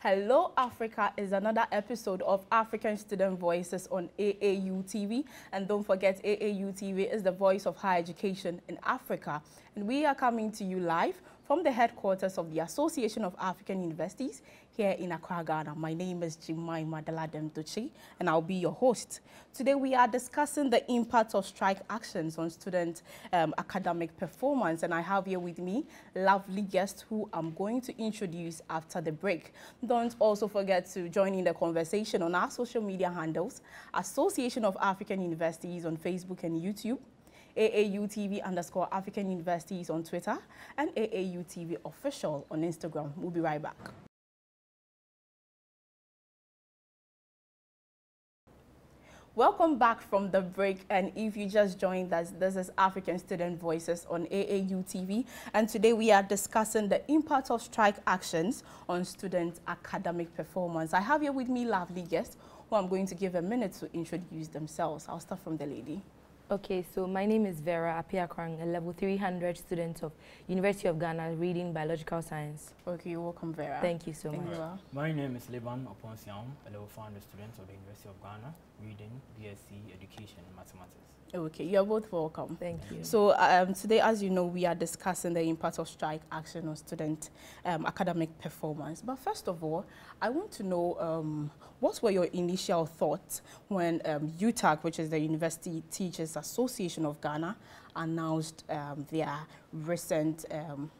Hello Africa is another episode of African Student Voices on AAU TV. And don't forget, AAU TV is the voice of higher education in Africa. And we are coming to you live from the headquarters of the Association of African Universities here in Accra, Ghana. My name is Jemima Daladem and I'll be your host. Today we are discussing the impact of strike actions on student um, academic performance, and I have here with me lovely guests who I'm going to introduce after the break. Don't also forget to join in the conversation on our social media handles, Association of African Universities on Facebook and YouTube, AAU TV underscore African Universities on Twitter, and AAU TV official on Instagram. We'll be right back. Welcome back from the break. And if you just joined us, this is African Student Voices on AAU TV. And today we are discussing the impact of strike actions on student academic performance. I have here with me lovely guests who I'm going to give a minute to introduce themselves. I'll start from the lady. Okay, so my name is Vera Apeakorang, a level 300 student of University of Ghana reading biological science. Okay, you're welcome, Vera. Thank you so Thank much. you. My name is Leban Oppong Siaw, a level 400 student of the University of Ghana, reading BSc Education Mathematics. Okay, you're both welcome. Thank you. So um, today, as you know, we are discussing the impact of strike action on student um, academic performance. But first of all, I want to know um, what were your initial thoughts when um, UTAG, which is the University Teachers Association of Ghana, announced um, their recent um,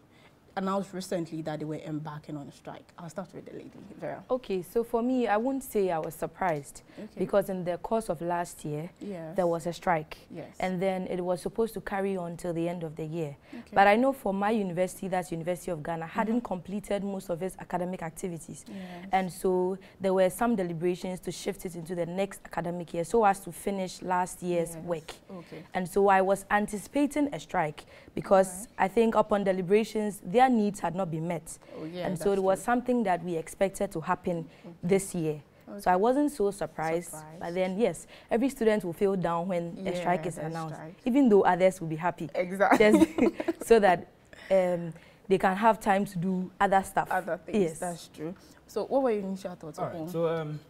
announced recently that they were embarking on a strike. I'll start with the lady, Vera. Okay, so for me, I won't say I was surprised Okay. because in the course of last year, yes. there was a strike. yes. And then it was supposed to carry on till the end of the year. okay. But I know for my university, that's University of Ghana, mm-hmm. hadn't completed most of its academic activities. yes. And so there were some deliberations to shift it into the next academic year so as to finish last year's Yes. work. okay. And so I was anticipating a strike because. I think upon deliberations, their needs had not been met. Oh, yeah, and so it was true. something that we expected to happen this year. So I wasn't so surprised. Surprised. But then, yes, every student will feel down when a strike is announced, strike. even though others will be happy. Exactly. Just so that um, they can have time to do other stuff. other things. Yes. That's true. So what were your initial thoughts All upon? right, so um,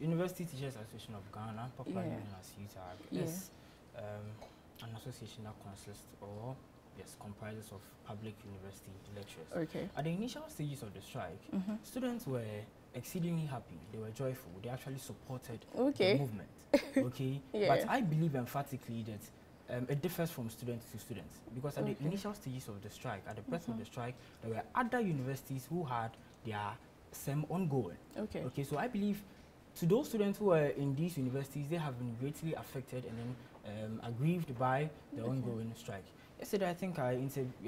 University Teachers Association of Ghana, popularly Yeah. known as UTAG, Yeah. is um, an association that consists or yes comprises of public university lecturers. okay. At the initial stages of the strike, Mhm. students were exceedingly happy. They were joyful. They actually supported Okay. the movement. Okay, Yeah. but I believe emphatically that um, it differs from student to student because at Okay. the initial stages of the strike, at the birth of Mhm. the strike, there were other universities who had their SEM ongoing. Okay. Okay, so I believe to those students who are in these universities, they have been greatly affected and then um, aggrieved by the Okay. ongoing strike. Yesterday, I think I,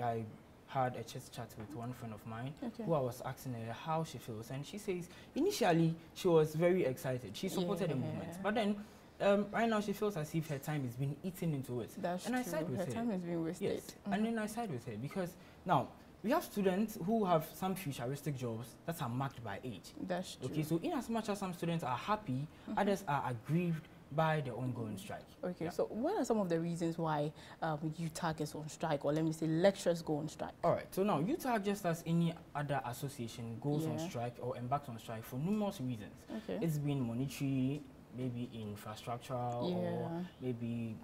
I had a chit chat with one friend of mine Okay. who I was asking her how she feels, and she says initially she was very excited. She supported the movement, but then um, right now she feels as if her time is being eaten into it. That's and I true. side with Her her. time has been wasted. Yes, Mhm. and then I side with her because now we have students who have some futuristic jobs that are marked by age. That's true. Okay, so in as much as some students are happy, Mhm. others are aggrieved by the ongoing strike. Okay, Yeah. so what are some of the reasons why um, UTAG is on strike, or let me say lecturers go on strike? All right, so now UTAG, just as any other association, goes on strike or embarks on strike for numerous reasons. Okay. It's been monetary, maybe infrastructural, or maybe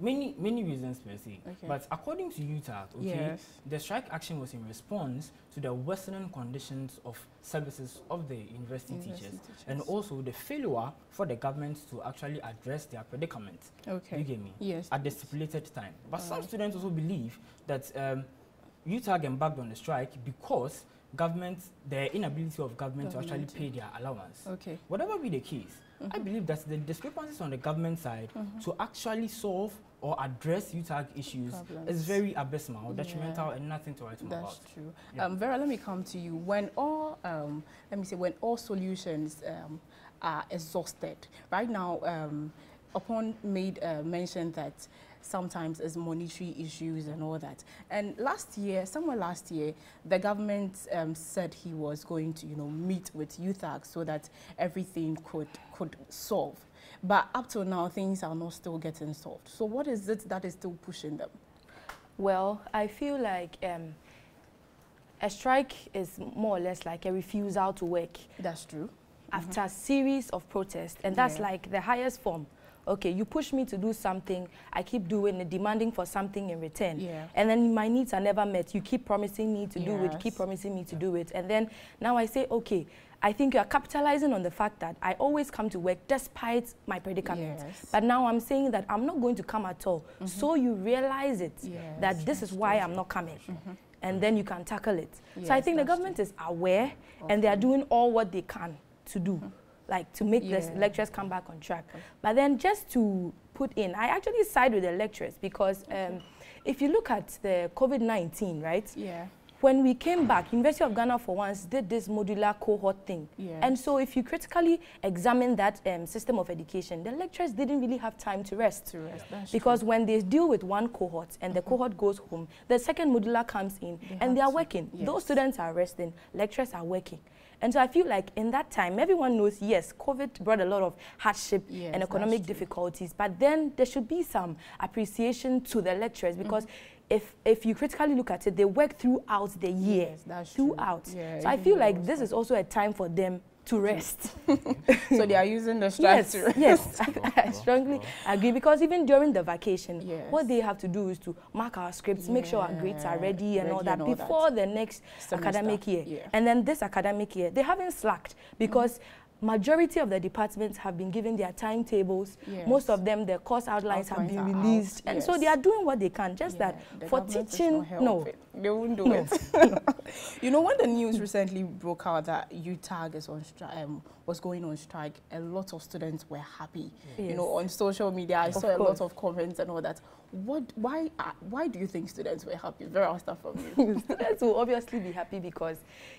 many many reasons per se. Okay. But according to UTAG, okay, Yes. the strike action was in response to the worsening conditions of services of the university, University teachers, teachers. and also the failure for the government to actually address their predicament. Okay. You get me? Yes. At the stipulated time. But some students also believe that um, UTAG embarked on the strike because government, the inability of government, to actually pay their allowance. Okay. Whatever be the case, I Mhm. believe that the discrepancies on the government side Mhm. to actually solve or address UTAG issues Problems. is very abysmal, Yeah. detrimental, and nothing to write home That's about. true. Yeah. Um, Vera, let me come to you. When all, um, let me say, when all solutions um, are exhausted, right now, um, upon made uh, mention that sometimes it's monetary issues and all that. And last year, somewhere last year, the government um, said he was going to, you know, meet with UTAG so that everything could could solve. But up till now, things are not still getting solved. So what is it that is still pushing them? Well, I feel like um, a strike is more or less like a refusal to work That's true. after a series of protests, and that's Yeah. like the highest form. Okay, you push me to do something, I keep doing it, demanding for something in return. Yeah. And then my needs are never met. You keep promising me to do it, keep promising me to do it. And then now I say, okay, I think you are capitalizing on the fact that I always come to work despite my predicament. Yes. But now I'm saying that I'm not going to come at all. So you realize it Yes, that this is why I'm not coming. Mhm. And then you can tackle it. so I think the government is aware and they are doing all what they can to do, like to make the Yeah. lecturers come back on track. But then just to put in, I actually side with the lecturers because um, if you look at the COVID 19, right? Yeah. when we came back, University of Ghana for once did this modular cohort thing. Yes. And so if you critically examine that um, system of education, the lecturers didn't really have time to rest. To rest. That's Because true. when they deal with one cohort and the cohort goes home, the second modular comes in They and they are working. yes. Those students are resting, lecturers are working. And so I feel like in that time, everyone knows, yes, COVID brought a lot of hardship Yes, and economic difficulties, but then there should be some appreciation to the lecturers because Mm-hmm. if, if you critically look at it, they work throughout the year. Yes, throughout. Yeah, so I feel like this is also a time for them to rest. so they are using the strike yes, yes, I, I strongly agree because even during the vacation, Yes. what they have to do is to mark our scripts, make sure our grades are ready and all that and all that. before the next Semester, academic year. yeah. And then this academic year, they haven't slacked because mm. Majority of the departments have been given their timetables. Most of them, their course outlines, have been are out, released, and so they are doing what they can. Just Yeah, that the for teaching, no. helping. They won't do No. it. you know, when the news recently broke out that UTAG is on um, was going on strike, a lot of students were happy. You know, on social media, I Of saw a course. lot of comments and all that. What? Why? Uh, why do you think students were happy? Very start from you. Students will obviously be happy because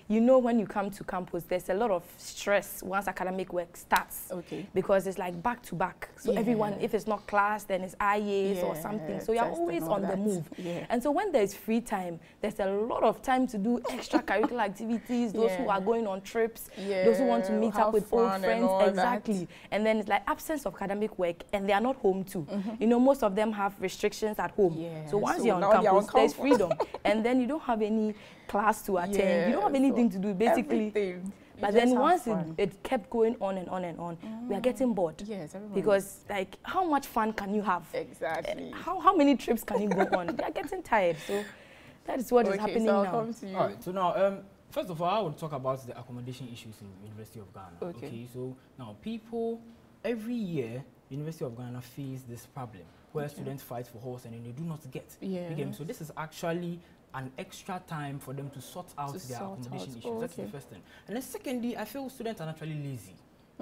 you know when you come to campus, there's a lot of stress once academic work starts. okay. Because it's like back to back. So everyone, if it's not class, then it's IAs or something. So you're always on the move. Yeah. And so when there's free time, there's a lot of time to do extracurricular activities, those who are going on trips, those who want to meet up with old fun and friends. that. Exactly. And then it's like absence of academic work and they are not home too. Mm-hmm. You know, most of them have restrictions at home. Yeah, So once so you're on are on campus, there's freedom. and then you don't have any class to attend. you don't have anything so to do, basically. Everything. But then once it, it kept going on and on and on, we are getting bored. yes, everyone Because like how much fun can you have? exactly. How, how many trips can you go on? They are getting tired. So that is what is okay, happening so I'll now. come to you. All right. So now, um, first of all, I will talk about the accommodation issues in University of Ghana. Okay. So now, people every year, University of Ghana face this problem where students fight for halls and then they do not get. Yeah. You? So this is actually an extra time for them to sort out To their sort accommodation out. issues. Oh, That's the first thing. And then secondly, I feel students are naturally lazy.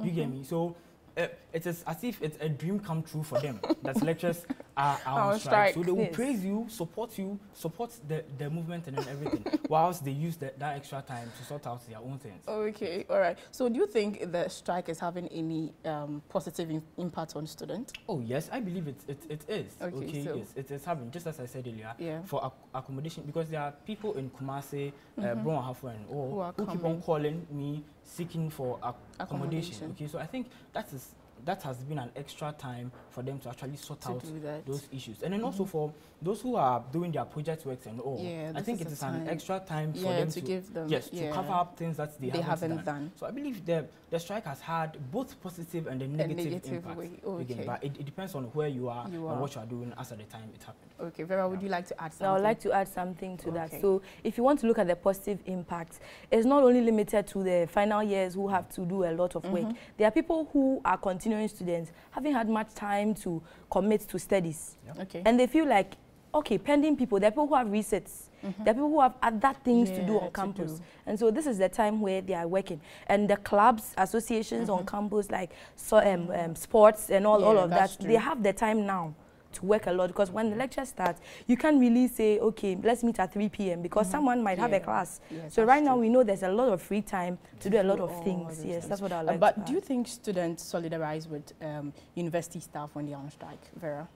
You get Mm-hmm. me? So uh, it is as if it's a dream come true for them that lectures are, are On on strike. So they will Yes. praise you, support you, support the, the movement and then everything, whilst they use the, that extra time to sort out their own things. Okay, all right. So do you think the strike is having any um, positive im- impact on students? Oh yes, I believe it it, it is. Okay, so- yes, it is having, Just as I said earlier, Yeah. for ac- accommodation because there are people in Kumasi, uh, Brong Ahafo and all Mm-hmm. Who who keep on calling me seeking for ac- accommodation. Accommodation. Okay, so I think that is that has been an extra time for them to actually sort To out those issues. And then also mm-hmm. for those who are doing their project works and all, Yeah, I this think is it a is an extra time for yeah, them to, to, give them yes yeah, to cover up things that they, they haven't, haven't done. done. So I believe the the strike has had both positive and a negative, negative impact. way, again. But it, it depends on where you are You and what you are doing as at the time it happened. Okay, Vera, would you like to add something? I would like to add something to Okay. that. So, if you want to look at the positive impact, it's not only limited to the final years who have to do a lot of work. Mm-hmm. There are people who are continuing students, haven't had much time to commit to studies, Okay. and they feel like, okay, pending people. There are people who have resets. There are people who have other things to do on to campus, do. and so this is the time where they are working. And the clubs, associations on campus, like so, um, um, sports and all, all of that, true. they have the time now to work a lot because when the lecture starts, you can't really say, okay, let's meet at 3 p.m. because someone might have a class. Yes, so right now we know there's a lot of free time to do a lot of things. Yes, things. that's what I Uh, like. but do you think students solidarize with um, university staff when they are on strike, Vera?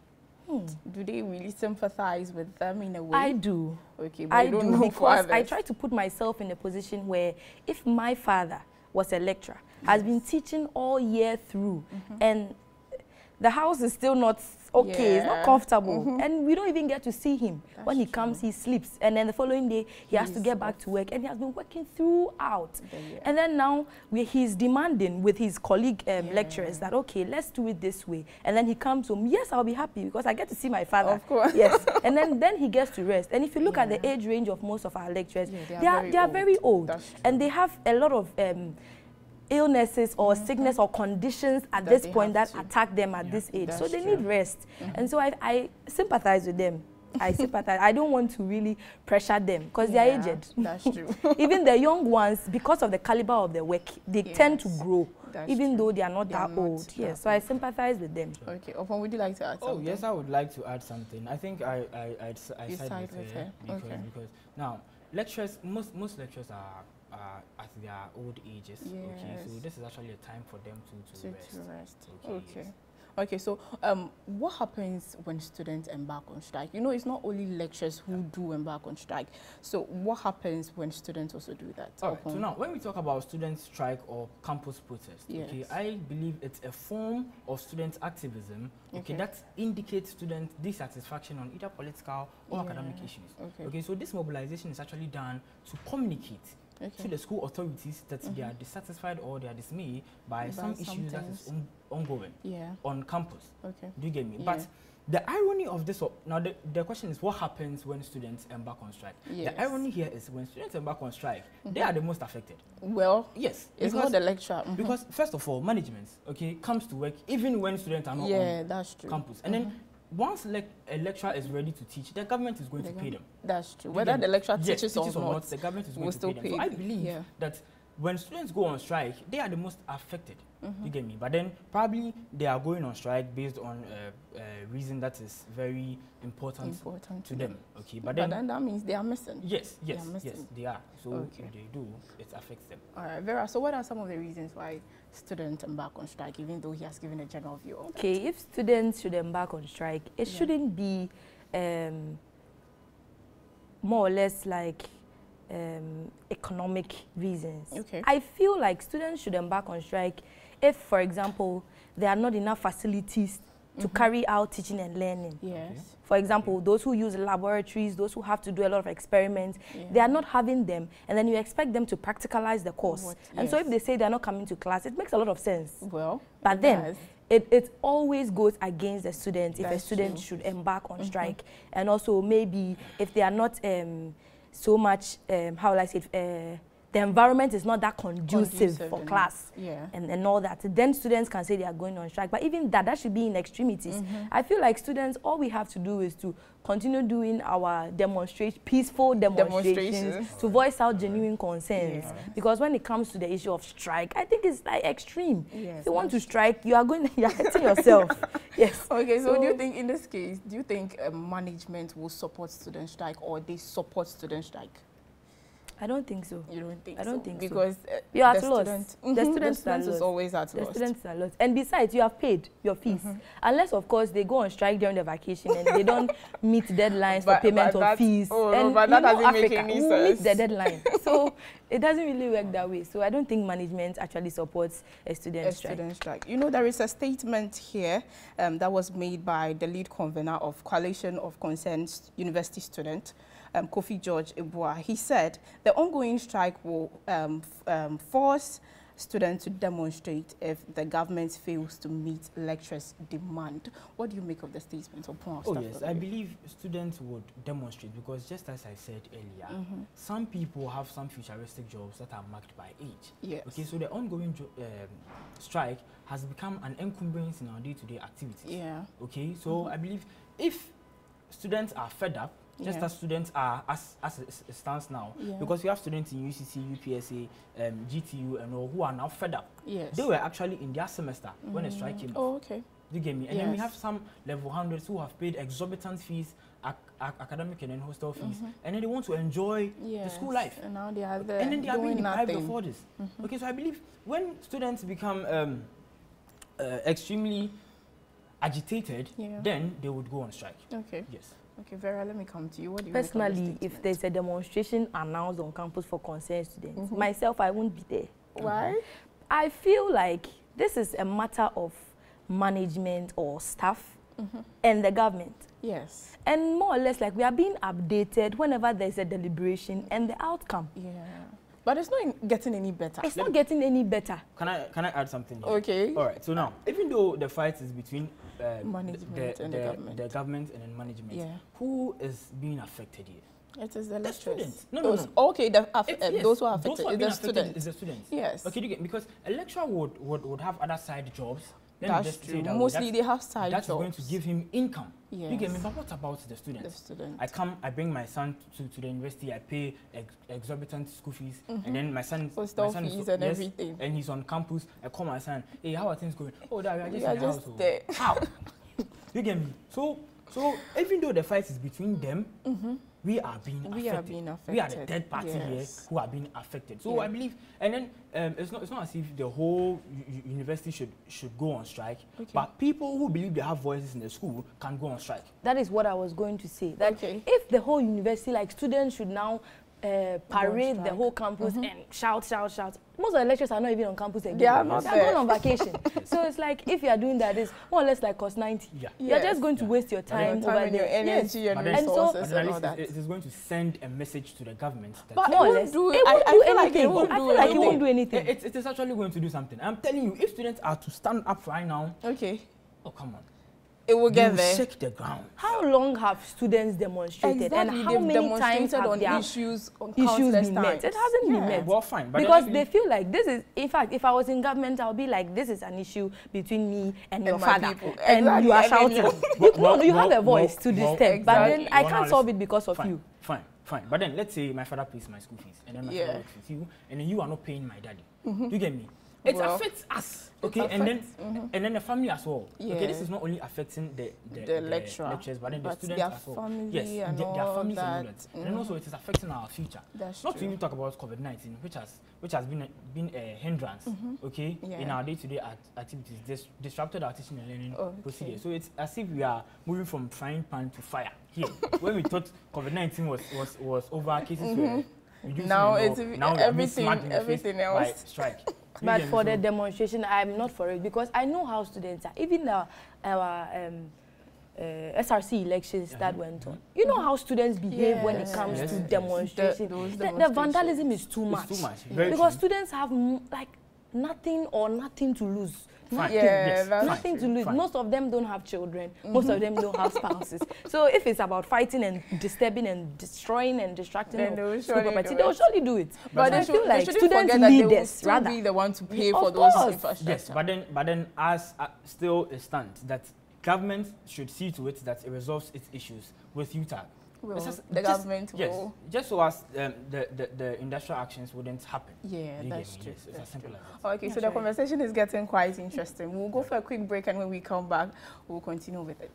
Hmm. Do they really sympathize with them in a way? I do. okay, but I don't do know for because I try to put myself in a position where if my father was a lecturer, has been teaching all year through, Mm-hmm. and the house is still not okay, it's not Yeah. comfortable. Mhm. And we don't even get to see him. when he That's comes, he sleeps. And then the following day, he has to get back to work. And he has been working throughout. And then now we, he's demanding with his colleague um, Yeah. lecturers that, okay, let's do it this way. And then he comes home, yes, I'll be happy because I get to see my father. Of course. Yes. and then, then he gets to rest. And if you look at the age range of most of our lecturers, Yeah, they are, they are very old. That's true. And they have a lot of um, illnesses or mm-hmm. sickness or conditions at. That this point that to- attack them at Yeah, this age. so they true. need rest. Mm-hmm. And so I, I sympathize with them. I sympathize. I don't want to really pressure them because they are aged. That's true. even the young ones, because of the caliber of the work, they tend to grow, that's even true. though they are not They are that not old. that Yes, so I sympathize with them. okay. Oppong, would you like to add Oh something? yes, I would like to add something. I think I I I'd, s- I side, side with, with her her, because okay. because now lectures, most most lecturers are are at their old ages. Okay, so this is actually a time for them to to, to, rest. to rest. Okay, Okay. yes. Okay, so um, what happens when students embark on strike? You know, it's not only lecturers who do embark on strike. So what happens when students also do that? All right, so now when we talk about student strike or campus protest, okay, I believe it's a form of student activism, okay, Okay. that indicates student dissatisfaction on either political or academic issues. Okay. Okay, so this mobilization is actually done to communicate to Okay. the school authorities that they are dissatisfied or they are dismayed by, By some issues that is on, ongoing Yeah. on campus. Okay. Do you get me? Yeah. But the irony of this, now the, the question is what happens when students embark on strike? Yes. The irony here is when students embark on strike, they are the most affected. Well, Yes, it's not the lecturer. mhm. because first of all, management okay comes to work even when students are not yeah, on that's true. campus, and then once a lecturer is ready to teach, the government is going The to pay them. That's true. Whether the lecturer Yes, teaches, or, not, the government is going to still pay them. So I believe Yeah. that when students go on strike, they are the most affected. Mm-hmm. You get me? But then probably they are going on strike based on a, a reason that is very important, important to them. Okay, But, but, then, that means they are missing. yes, they are yes, yes, missing. they are. So Okay. if they do, it affects them. All right, Vera. So, what are some of the reasons why students embark on strike, even though he has given a general view of that? Okay, if students should embark on strike, it Yeah. shouldn't be um, more or less like um, economic reasons. Okay. I feel like students should embark on strike if, for example, there are not enough facilities to Mm-hmm. carry out teaching and learning. Yes. For example, those who use laboratories, those who have to do a lot of experiments, they are not having them, and then you expect them to practicalize the course. What- And so if they say they're not coming to class, it makes a lot of sense. Well, But then does. it, it always goes against the student if a student true. should embark on strike. And also maybe if they are not um, so much, um, how will I say uh, the environment is not that conducive, Conducive for class Yeah. and, and all that. Then students can say they are going on strike. But even that, that should be in extremities. Mm-hmm. I feel like students, all we have to do is to continue doing our demonstration, peaceful demonstrations, Demonstrations. to voice out genuine concerns. Because when it comes to the issue of strike, I think it's like extreme. Yes, if you want to strike, you are going, you are hurting yourself. yes. Okay, so, do you think in this case, do you think uh, management will support student strike or they support student strike? I don't think so. You don't think I don't so? think so. because uh, You're at the loss. student, The students are student is lost. always at The loss. students are lost. And besides, you have paid your fees. Mm-hmm. Unless, of course, they go on strike during the vacation and they don't meet deadlines But- for payment of fees. oh, no, but that doesn't make Africa, any we will meet the deadline. so it doesn't really work that way. So I don't think management actually supports a student a strike. student strike. You know, there is a statement here um, that was made by the lead convener of Coalition of Concerned University Students, um, Kofi George Ibua. He said the ongoing strike will um, um, force students to demonstrate if the government fails to meet lecturers' demand. What do you make of the statement? Or Oh yes, I believe students would demonstrate because just as I said earlier, Mm-hmm. some people have some futuristic jobs that are marked by age. Yes. Okay, so the ongoing um, strike has become an encumbrance in our day-to-day activities. Yeah. Okay, so I believe if students are fed up, just Yeah. as students are as as it stands now, Yeah. because we have students in UCC, UPSA, um, GTU, and all who are now fed up. Yes. They were actually in their semester when the strike came. Oh, okay. You get me? And then we have some level hundreds who have paid exorbitant fees, ac- ac- academic and then hostel fees, and then they want to enjoy the school life. And now they are there and then they are being deprived nothing. of all this. Okay, so I believe when students become um, uh, extremely agitated, Yeah. then they would go on strike. Okay. Yes. Okay, Vera, let me come to you. What do you make of Personally, if there's a demonstration announced on campus for concerned students, Mhm. myself, I won't be there. Why? I feel like this is a matter of management or staff Mm-hmm. and the government. Yes. And more or less, like we are being updated whenever there's a deliberation and the outcome. Yeah. But it's not getting any better. It's not getting any better. Can I can I add something? Here? Okay. All right. So now, even though the fight is between uh, Management and the government. the government and then management, Yeah. who is being affected here? It is the The students. No, no, Those- no. Okay, the, uh, yes, those who are affected. those who are being the affected students. is the students. Yes. Okay, you get because a lecturer would, would, would have other side jobs. Let That's true. that. Mostly they have side That's jobs. going to give him income. You get me? But what about the students? the student. I come, I bring my son to, to the university, I pay ex exorbitant school fees, and then my son, my son is- Mm-hmm. and yes, everything. and he's on campus. I call my son, hey, how are things going? Oh, dad, we are just We are the just house. oh." there. How? you get me? So, so even though the fight is between them, we are being. We affected. are being We are the third party here who are being affected. So Yeah. I believe, and then um, it's not it's not as if the whole u- u- university should should go on strike, Okay. but people who believe they have voices in the school can go on strike. That is what I was going to say. That Okay. if the whole university, like students should now uh, parade the whole campus and shout, shout, shout. Most of the lecturers are not even on campus again. They are not They're gone on vacation. so it's like if you are doing that, it's more or less like cost 90. Yeah. You're Yes. just going to Yeah. waste your time, Your time over and your there. Yes. energy and But then- And so- resources and all that. it- it is going to send a message to the government. That But More or it less. won't do It I, won't I do feel like it anything. won't I feel like it won't do anything. It, it is actually going to do something. I'm telling you, if students are to stand up right now, Okay. oh come on, It will get will there. shake the ground. How long have students demonstrated Exactly. and how They've many times demonstrated have on their issues on issues countless been met? times. It hasn't been Yeah. met. Well, fine, but because they feel like this is in fact if i was in government i'll be like this is an issue between me and, your father people. and Exactly, you are shouting you- you, Well, no, you have a voice well, to well, disturb but then i can't solve it because of fine, you Fine, fine. But then let's say my father pays my school fees, and then my Yeah. father works with you, and then you are not paying my daddy. Do you get me? It Well, affects us, okay, and then affects- and then the family as well. Okay, this is not only affecting the the, The lecturer, lecturers, but then the but students their as well. family yes, and their, their families and all that. that. And then also it is affecting our future. That's not to even talk about COVID nineteen, which has which has been a, been a hindrance, okay, in Mm-hmm. Yeah. our day to day activities, dis- disrupted our teaching and learning Okay. procedure. So it's as if we are moving from frying pan to fire here. when we thought COVID nineteen was was was over, cases were. Mm-hmm. Now it's now we are being everything- everything by else. strike. You but get for the demonstration i'm not for it because i know how students are even our, our um, uh, SRC elections that Mhm. went on. You know how students behave when it comes Yes, to yes. demonstration. The- The, the vandalism is too It's much. too much. Very because true. students have like nothing or nothing to lose. Nothing. Yeah, Yes, that's Nothing to lose. Fine. Most of them don't have children. Most of them don't have spouses. So if it's about fighting and disturbing and destroying and distracting Then they will school surely property, do they will it. surely do it. But But they, I should, feel they like shouldn't students forget that they will leaders rather. be the one to pay Of for those course. infrastructure. Yes, but then, but then, as uh, still it stands that government should see to it that it resolves its issues with UTAG. Will It's just- the just- government yes, will. just so as um, the, the the industrial actions wouldn't happen. Yeah, that's true. Yes, it's that's as simple true. as that. Okay, so That's the right. conversation is getting quite interesting. We'll go for a quick break, and when we come back, we'll continue with it.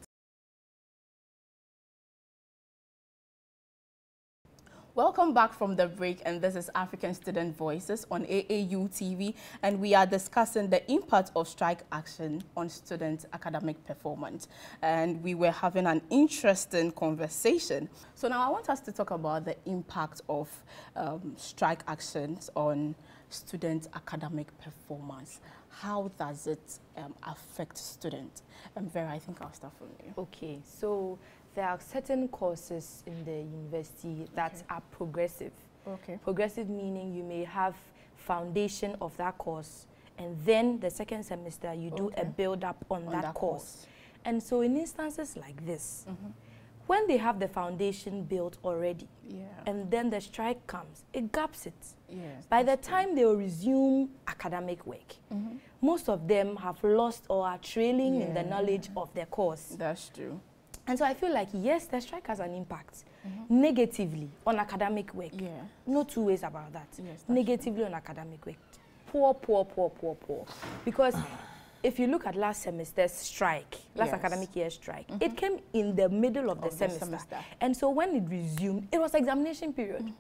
Welcome back from the break, and this is African Student Voices on AAU TV, and we are discussing the impact of strike action on student academic performance. And we were having an interesting conversation. So now I want us to talk about the impact of um, strike actions on student academic performance. How does it um, affect students? And Vera, I think I'll start from you. Okay, so there are certain courses in the university that Okay. are progressive. Okay. Progressive meaning you may have foundation of that course and then the second semester you do a build up on, On that, that course. course. And so in instances like this, Mhm. when they have the foundation built already Yeah. and then the strike comes, it gaps it. yes, By the that's true. time they will resume academic work, Mhm. most of them have lost or are trailing in the knowledge of their course. That's true. And so I feel like, yes, the strike has an impact Mhm. negatively on academic work. Yeah. No two ways about that. Yes, negatively on academic work. Poor, poor, poor, poor, poor. Because if you look at last semester's strike, last Yes. academic year strike, it came in the middle of, the, Of the semester. semester. And so when it resumed, it was examination period.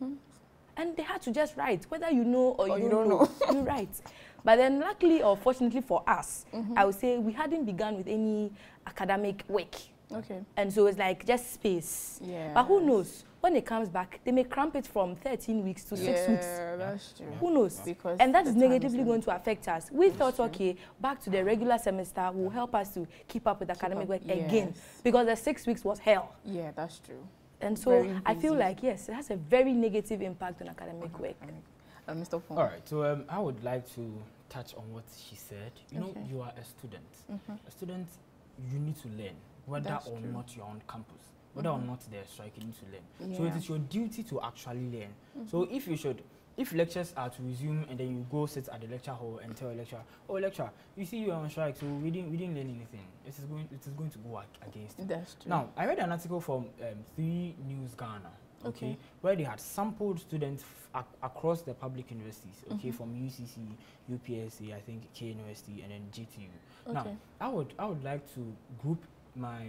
And they had to just write, whether you know or, Or you, you don't, don't know, you write. But then luckily or fortunately for us, Mm-hmm. I would say we hadn't begun with any academic work. Okay. And so it's like just space. Yeah. But who knows? when it comes back, they may cramp it from 13 weeks to six weeks. Yeah, that's true. Who knows? Because and that the is time negatively going to affect us. We thought, true. okay, back to the regular semester will help us to keep up with academic up, work again because the six weeks was hell. Yeah, that's true. And so I feel like, yes, it has a very negative impact on academic work. Uh, Mr. Fong. All right, so um, I would like to touch on what she said. You know, you are a student. Mhm. A student, you need to learn, whether That's or true. not you're on campus. Whether or Mhm. not they're striking to learn. So it is your duty to actually learn. So if you should, if lectures are to resume and then you go sit at the lecture hall and tell a lecturer, oh lecturer, you see you're on strike, so we didn't we didn't learn anything. It is going it is going to go ag- against you. That's true. Now, I read an article from um, Three News Ghana, okay, Okay. where they had sampled students f- ac- across the public universities, okay, Mhm. from UCC, UPSA, I think KNUST, and then GTU. Okay. Now, I would I would like to group my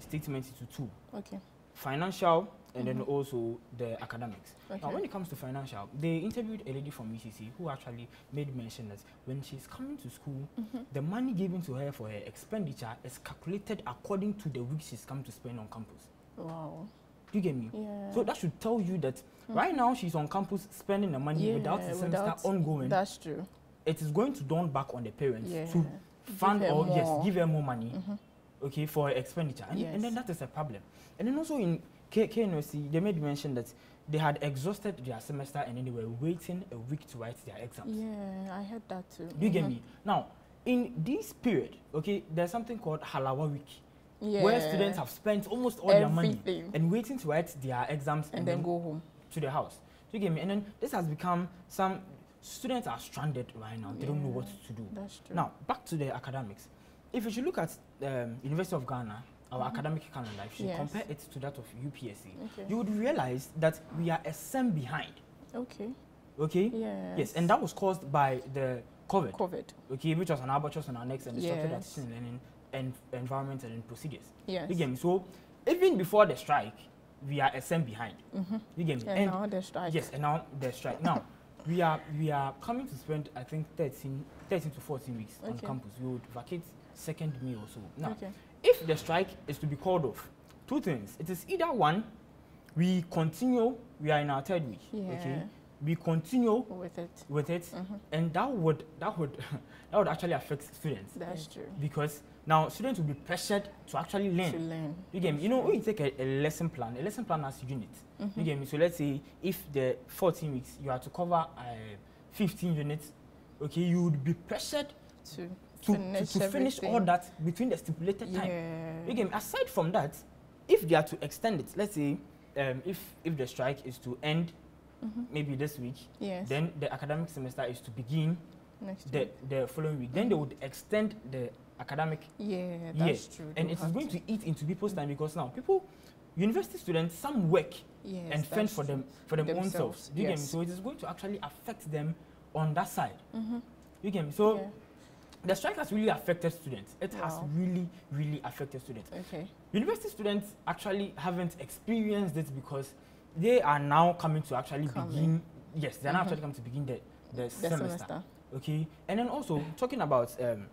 statement into two: Okay. financial and then Mhm. also the academics. Now, when it comes to financial, they interviewed a lady from UCC who actually made mention that when she's coming to school, Mhm. the money given to her for her expenditure is calculated according to the week she's come to spend on campus. Wow. Do you get me? Yeah. So that should tell you that right now she's on campus spending the money without the semester without- ongoing. That's true. It is going to dawn back on the parents Yeah. to fund or more. yes, give her more money, Mhm. Okay, for expenditure, and, and then that is a problem. And then also in K- KNOC, they made mention that they had exhausted their semester and then they were waiting a week to write their exams. Yeah, I heard that too. Do you get Mhm. me? Now, in this period, okay, there's something called Halawa week, Yeah. where students have spent almost all their money and waiting to write their exams and then go home. to their house. Do you get me? And then this has become some students are stranded right now. They don't know what to do. That's true. Now, back to the academics. If you should look at um, University of Ghana, our Mhm. academic calendar, if you Yes. compare it to that of UPSA, Okay. you would realize that we are a sem behind. okay. Okay? Yes. Yes, and that was caused by the COVID. COVID. Okay, which was an albatross on our necks and disrupted Yes. and learning and environment and procedures. Yes. You get me? So even before the strike, we are a sem behind. Mm-hmm. You get me? And, now the strike. Yes, and now the strike. now, we are we are coming to spend I think 13, 13 to 14 weeks on Okay. campus. We would vacate second May or so. Now, Okay. if the strike is to be called off, two things. It is either one, we continue, we are in our third week. Yeah. Okay. We continue With it. with it, Mhm. and that would that would that would actually affect students That's true. because now students will be pressured to actually learn. To learn. You get me? You know, when you take a, a lesson plan, a lesson plan has units. You Mhm. get me? So let's say if the 14 weeks you are to cover uh, 15 units, okay, you would be pressured To to, to, finish to finish all that between the stipulated time. Yeah. You get me? Aside from that, if they are to extend it, let's say um, if if the strike is to end Mhm. maybe this week, Yes. then the academic semester is to begin Next the, week. the following week. Then they would extend the academic Yeah, that's true. and it is going to eat into people's time because now people, university students, some work Yes, and fend for them for them own Themselves, selves. Do you get me? So it is going to actually affect them on that side. Mhm. You get me? So Yeah. The strike has really affected students. It has really, really affected students. Okay. University students actually haven't experienced it because they are now coming to actually Coming. begin. Yes, they are now Mhm. actually coming to begin the, the, The semester. semester. Okay, and then also talking about um,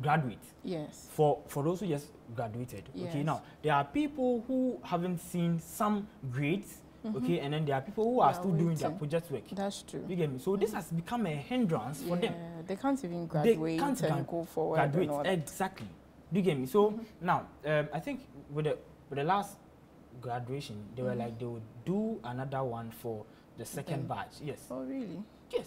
graduates. Yes. for for those who just graduated okay now there are people who haven't seen some grades Mhm. okay and then there are people who are They are still doing their waiting. project work That's true. you get me so this has become a hindrance for them Yeah, They can't even They graduate can't and go forward. graduate exactly do you get me so Mhm. now um, i think with the with the last graduation they were Mhm. like they would do another one for the second Them. batch yes Oh, really? yes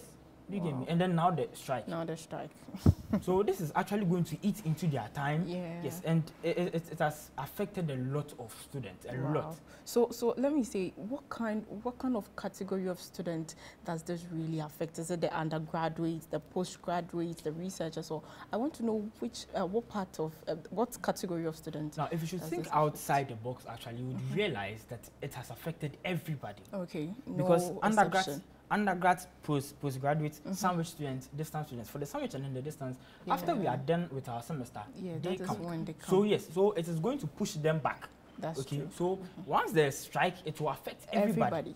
you get me and then now the strike Now the strike. so this is actually going to eat into their time Yeah. Yes, and it, it, it has affected a lot of students, a lot. So, so let me say, what kind, what kind of category of student does this really affect? Is it the undergraduates, the postgraduates, the researchers, or I want to know which, uh, what part of, uh, what category of students? Now, if you should think outside the box, actually, you would realize that it has affected everybody. Okay. No because undergrads, exception. undergrads, post postgraduates, Mhm. sandwich students, distance students. For the sandwich and then the distance, after we are done with our semester, Yeah, they that is come. when they come. So yes, so it is going to push them back. That's okay, true. so once there's strike, it will affect everybody. Everybody.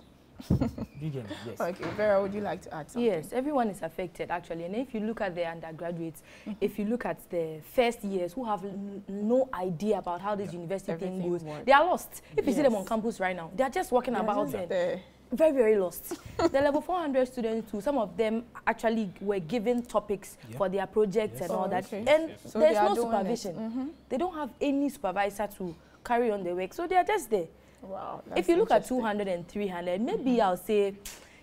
you? Yes. Okay, Vera, would you like to add something? Yes, everyone is affected actually. And if you look at the undergraduates, if you look at the first years who have no idea about how this university Everything thing goes, works. they are lost. If you see them on campus right now, they are just walking They're about just and there. Very, very lost. the level 400 students too, some of them actually were given topics Yeah. for their projects Yes. and all Oh, that. okay. And Yes. So there's they no doing it. supervision. Mhm. They don't have any supervisor to carry on the work. So they are just there. Wow. if you look at interesting. 200 and 300, maybe I'll say,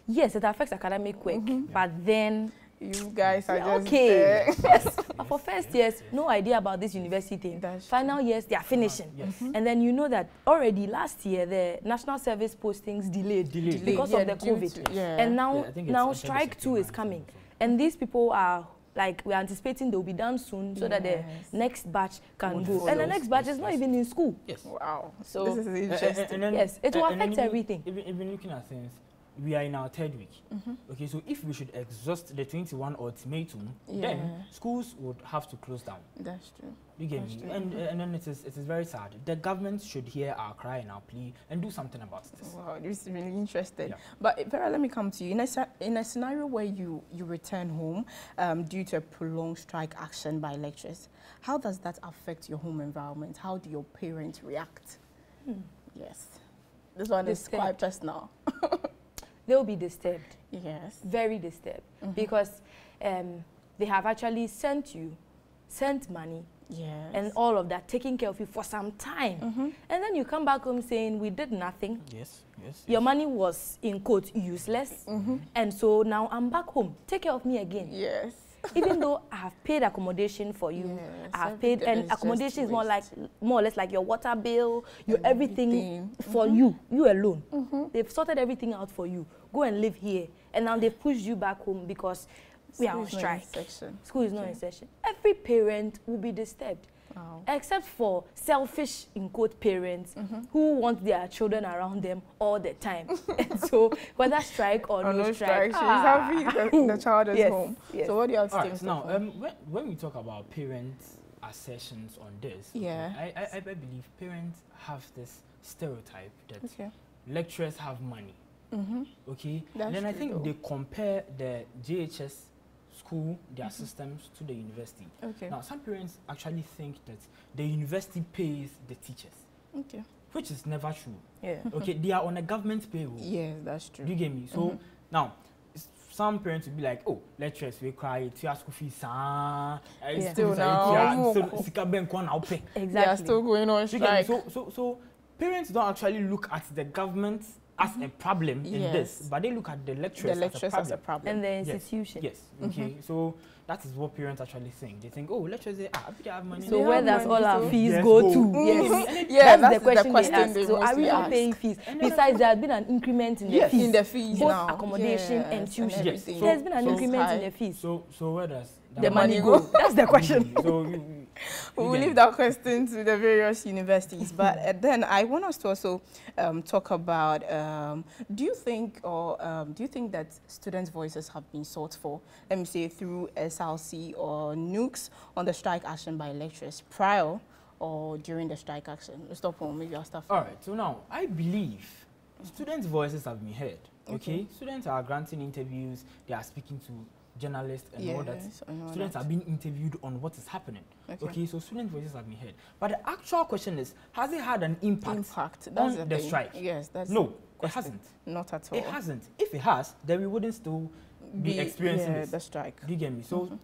yes, it affects academic work, but then, you guys are Yeah, just okay. there. yes, but for first years, no idea about this university thing. That's Final years, they are finishing. Yes. And then you know that already last year, the national service postings delayed, Delayed. because Yeah, of the COVID. to- yeah. And now, Yeah, I think it's now strike two is coming. so- And these people are like we're anticipating they'll be done soon so that the next batch can Won't go. And the next batch Yes, is not even in school. Yes. Wow. So- this is Uh, uh, interesting. and then- Yes, it will uh, and affect even- everything. Even, even looking at things, we are in our third week. Okay, so if we should exhaust the 21 ultimatum, Yeah. then schools would have to close down. That's true. You get That's me? true. And, uh, and then it is, it is very sad. The government should hear our cry and our plea and do something about this. Wow, this is really interesting. Yeah. But uh, Vera, let me come to you. In a, in a scenario where you, you return home um, due to a prolonged strike action by lecturers, how does that affect your home environment? How do your parents react? Hmm. Yes. This one is Disturbed. quite personal. They'll be disturbed. Yes. very disturbed Mm-hmm. because um, they have actually sent you, sent money Yes. and all of that, taking care of you for some time. Mhm. And then you come back home saying, We did nothing. Yes, yes. Your money was, in quote, useless. Mhm. And so now I'm back home. Take care of me again. Yes. Even though I have paid accommodation for you, I have paid, and accommodation is more like more or less like your water bill, your everything, Everything. for mm-hmm. you, you alone. Mm-hmm. They've sorted everything out for you. Go and live here, and now they've pushed you back home because we are on is not in strike. School is not in session. Every parent will be disturbed, Wow. except for selfish, in quote, parents Mm-hmm. who want their children around them all the time. so, whether strike or Oh, no, no strike, strike. She's ah. happy the, the child is Yes, home. yes. So what do you have to All right, Mr. now, um, when, when we talk about parents' assertions on this, okay, Yeah. I, I, I believe parents have this stereotype that okay. lecturers have money. Mm-hmm. Okay, That's then I think though. they compare the JHS school, their Mm-hmm. systems to the university. Okay. Now, some parents actually think that the university pays the teachers, Okay. which is never true. Yeah. Okay, they are on a government payroll. Yes, that's true. Do you get me? So Mhm. now, some parents will be like, oh, lecturers we cry, tia school fees, ah, eh, Yeah. school fees, Still ah, now. tia, so sika bank one now pay. They are Exactly. still going on Do you get me? strike. So, so, so parents don't actually look at the government as a problem in this, but they look at the the lecturers, lecturers as as a a problem. problem. and the Yes. institution. Yes. Okay. So that is what parents actually think. They think, oh, lecturers, they, ah, they have money. So They where does money, all our so- fees Yes, go go. to? Mm. Yes. yeah, that's, the question, they ask. they so are we mostly not paying fees? And Besides, there has been an increment in the fees. in the fees both now. accommodation Yes, and tuition. everything. So- There's been an so- increment in the fees. So, so where does the money money go? go? That's the question. so you, you- We'll get leave that question to the various universities. but uh, then I want us to also um, talk about um, do you think or um, do you think that students' voices have been sought for, let me say, through SRC or NUGS on the strike action by lecturers prior or during the strike action? Mr. Paul, maybe I'll start All right. So now I believe students' voices have been heard. Okay. Okay. Students are granting interviews. They are speaking to journalists and all that. Yes, I Students that. are being interviewed on what is happening. Okay. Okay. so student voices have been heard. But the actual question is, has it had an impact? Impact. That's on the, the strike? Yes, that's No, it hasn't. not at all. It hasn't. If it has, then we wouldn't still be experiencing yeah, the strike. Do you get me? So Mhm.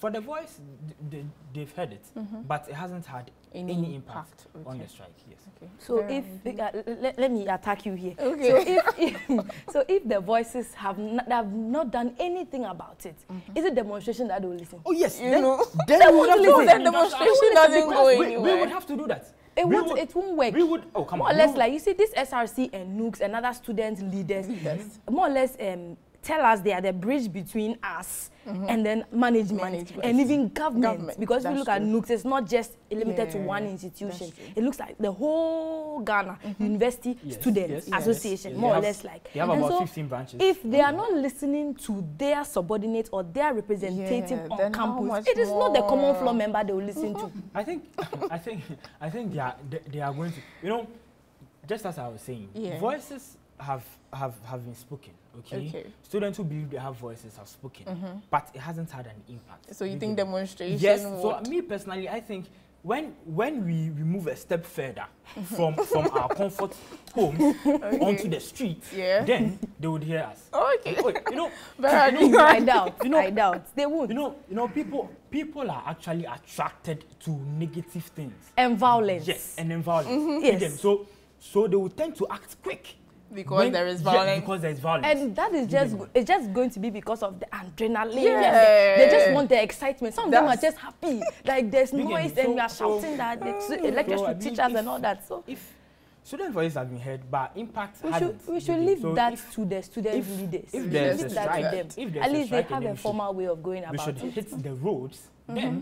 For the voice, th- th- they've heard it, Mhm. but it hasn't had Any, any impact on Okay. the strike. Yes. Okay. So Fair if uh, let, let me attack you here. Okay. So if, so if the voices have not, have not done anything about it, it, is it demonstration that they will listen? Oh yes. You then, know, then we would have to to listen. listen. the demonstration We- doesn't go we- We would have to do that. It We won't. would- It won't work. We would. Oh come more on. or less we like you see this SRC and NUGS and other student leaders. Leaders. More or less um, tell us they are the bridge between us mm-hmm. and then management, Management. and even government. Government, Because if you that's look at true. NUGS, it's not just limited to one institution. It looks like the whole Ghana mm-hmm. University Yes, Students yes, Association, yes. more They or less like. They have And about so 15 branches. if they are mm-hmm. not listening to their subordinates or their representative Yeah, on campus, much it is not the common floor member they will listen to. I think, I think, I think they are they, they are going to. You know, just as I was saying, Yeah. voices have have have been spoken. Okay. Okay. Students who believe they have voices have spoken, Mm-hmm. but it hasn't had an impact. So you think me? demonstration Yes. So me personally, I think when when we, we move a step further from from our comfort homes onto the street, Yeah. then they would hear us. Okay. Oh, you know, But you know, I doubt. You know- I doubt. They won't. you know, you know, people people are actually attracted to negative things. and violence. Yes, and then violence. Mhm. Yes. get? So so they will tend to act quick because when- there is yeah, violence. because there is violence. And that is just get me? it's just going to be because of the adrenaline. Yeah. and They, they just want the excitement. Some of them are just happy. Like there's You get me? noise and we are so- shouting that the s- lecturers So I should teach believe us and all that. So if student voices have been heard, but impact we hasn't. should we should leave So that if- to the student if- leaders. if there's should a leave that to them. if there's At a least they have a formal way of going about it. we about should it. hit the roads, then mm-hmm.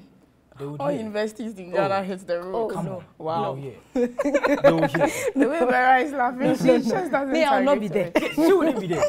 They would All hear. universities in Oh. Ghana hit the road. Oh, Come no. on, Wow. they'll hear. they'll hear. the way Vera is laughing, she just doesn't Me, I'll not be there. she wouldn't be there.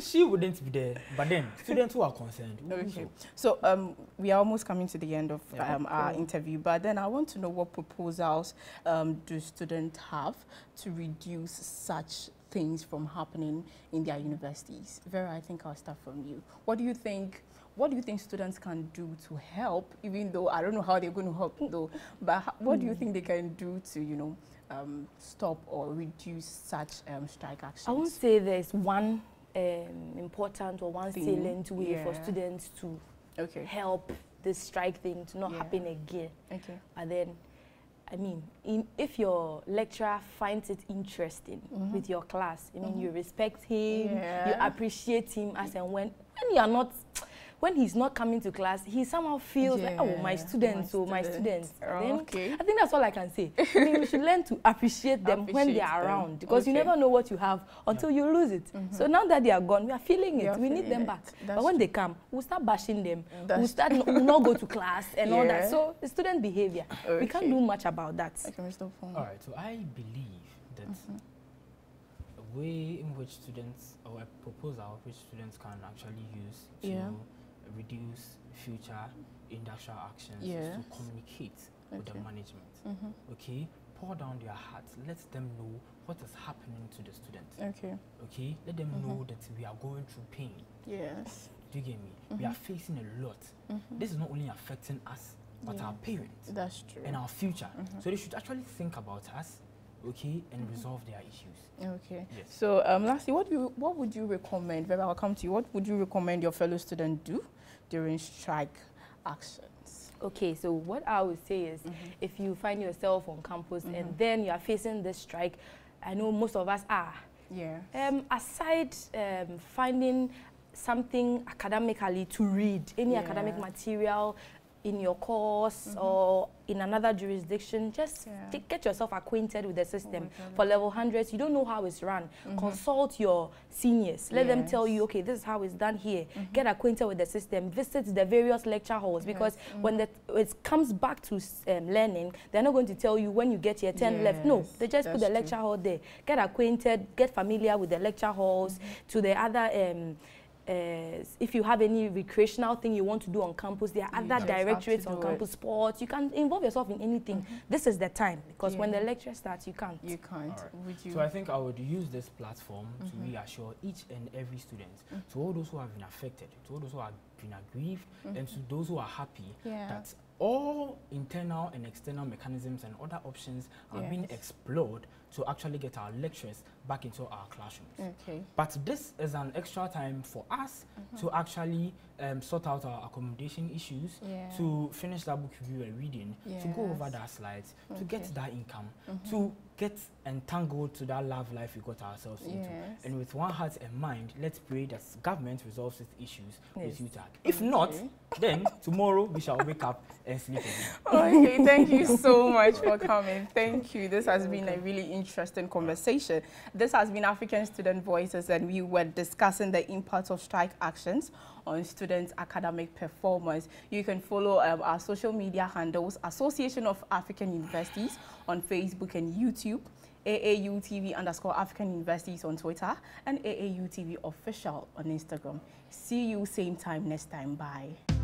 She wouldn't be there. But then students who are concerned. Okay. so. So um, we are almost coming to the end of Yeah. um, our Cool. interview, but then I want to know what proposals um, do students have to reduce such things from happening in their universities? Vera, I think I'll start from you. What do you think? What do you think students can do to help? Even though I don't know how they're going to help, though, but what do you think they can do to, you know, um, stop or reduce such um, strike actions? I won't say there's one um, important or one Thing, salient way for students to Okay. help this strike thing to not Yeah. happen again. Okay. And then, I mean, in, if your lecturer finds it interesting Mhm. with your class, I mean, Mhm. you respect him, you appreciate him as and when, when you are not, when he's not coming to class, he somehow feels like, oh, my students, my oh, my students. students. Then Okay. I think that's all I can say. I mean, we should learn to appreciate them when they Appreciate are them. around because you never know what you have until you lose it. Mhm. So now that they are gone, we are feeling it. You are we need them it. back. That's but when they come, we'll start bashing them. That's we'll start n- we'll not go to class and all that. So the student behavior, we can't do much about that. Okay, Mr. Oppong. All right. So I believe that Mhm. a way in which students or a proposal which students can actually use to Yeah. Reduce future industrial actions is Yeah. to communicate with the Okay. management. Mhm. Okay, pour down their hearts. Let them know what is happening to the students. Okay. Okay, let them Mhm. know that we are going through pain. Yes. Do you get me? We are facing a lot. Mhm. This is not only affecting us, but Yeah. our parents That's true. and our future. So they should actually think about us, okay, and resolve their issues. Okay. Yes. So, um, lastly, what do you, what would you recommend? Vera, I'll come to you. What would you recommend your fellow student do during strike actions? Okay, so what I would say is if you find yourself on campus Mhm. and then you are facing this strike, I know most of us are. Yeah. Um, aside um, finding something academically to read, any academic material in your course Mhm. or in another jurisdiction, just Yeah. get yourself acquainted with the system. With For level hundreds, you don't know how it's run. Mhm. Consult your seniors. Let them tell you, okay, this is how it's done here. Mhm. Get acquainted with the system. Visit the various lecture halls because Yes. when the, it comes back to um, learning, they're not going to tell you when you get here 10 left. No, they just put that's the true. lecture hall there. Get acquainted, get familiar with the lecture halls, Mm-hmm. to the other. Um, uh, if you have any recreational thing you want to do on campus, there are other just directorates on do campus, sports. You can involve yourself in anything. This is the time because when the lecture starts, you can't. You can't. Alright. Would you? So I think I would use this platform Mhm. to reassure each and every student, Mm. to all those who have been affected, to all those who have been aggrieved, and to those who are happy yeah. that all internal and external mechanisms and other options are being explored to actually get our lecturers back into our classrooms. okay. But this is an extra time for us mm-hmm. to actually um, sort out our accommodation issues, Yeah. to finish that book we were reading, to go over that slides, to get that income, Mhm. to get entangled to that love life we got ourselves into. And with one heart and mind, let's pray that government resolves its issues Yes. with UTAG. If not, then tomorrow we shall wake up and sleep again. okay, thank you so much for coming. Thank you. This has been a really interesting conversation. This has been African Student Voices, and we were discussing the impact of strike actions on students' academic performance. You can follow um, our social media handles, Association of African Universities on Facebook and YouTube. AAU TV underscore African Universities on Twitter and AAU TV official on Instagram. See you same time next time. Bye.